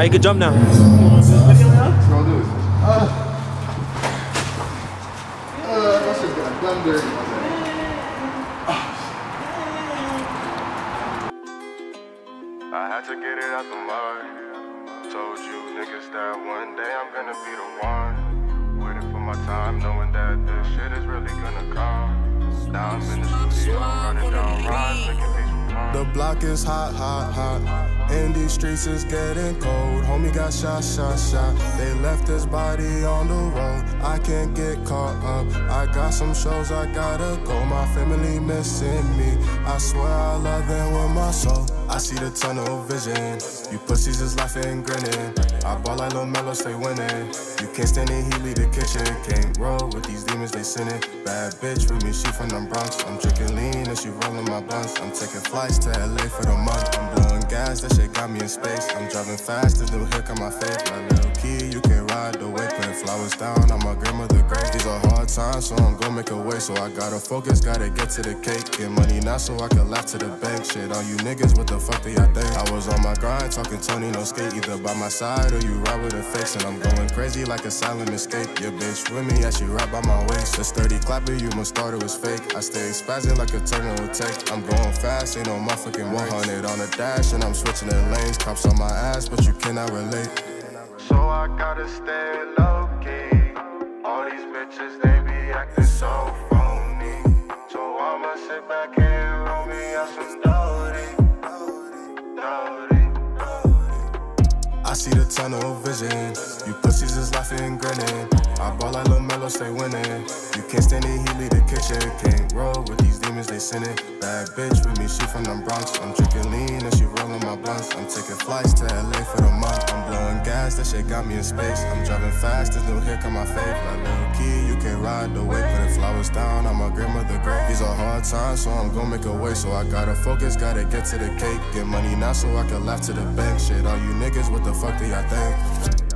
Alright, you can jump now. Let's go do it. That shit got done dirty, my man. I had to get it out the mud. Told you niggas that one day I'm gonna be the one. Waiting for my time, knowing that this shit is really gonna come. Now I'm in the studio, running down rhymes, making beats for. The block is hot, hot, hot. And these streets is getting cold. Homie got shot, shot, shot. They left his body on the road. I can't get caught up. I got some shows I gotta go. My family missing me. I swear I love them with my soul. I see the tunnel vision. You pussies is laughing, grinning. I ball like LaMelo, stay winning. You can't stand it, he leave the kitchen. They sinning. Bad bitch with me, she from the Bronx. I'm drinking lean and she rolling my blunts. I'm taking flights to LA for the month. I'm blowing gas, that shit got me in space. I'm driving fast, this new hill on my face. My little key, you can ride the way. Putting flowers down on my grandmother grave. Times, so I'm gonna make a way. So I gotta focus, gotta get to the cake. Get money now so I can laugh to the bank. Shit on you niggas, what the fuck do y'all think? I was on my grind, talking Tony, no skate. Either by my side or you ride with a face. And I'm going crazy like a silent escape. Your bitch with me, yeah, she right by my waist. The sturdy clapper, you must thought it was fake. I stay spazzing like a turner would take. I'm going fast, ain't no motherfucking 100 on the dash. And I'm switching the lanes, cops on my ass, but you cannot relate. So I gotta stay low key. All these bitches, they acting so phony. So I'ma sit back and roll me out some. Doty. I see the tunnel vision. You pussies is laughing, grinning. I ball like Lil Mello, stay winning. You can't stand it, he leave the kitchen. Can't roll with these demons, they sinning. Bad bitch with me, she from the Bronx. I'm drinking lean and she rolling my blunts. I'm taking flights to LA for the month. I'm blowing gas, that shit got me in space. I'm driving fast, this new hick on my face. Like little key, you can ride the way. Putting flowers down on my grandmother grave. These are hard times, so I'm gonna make a way. So I gotta focus, gotta get to the cake. Get money now so I can laugh to the bank. Shit, all you niggas, what the fuck do y'all think?